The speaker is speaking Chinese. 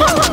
啊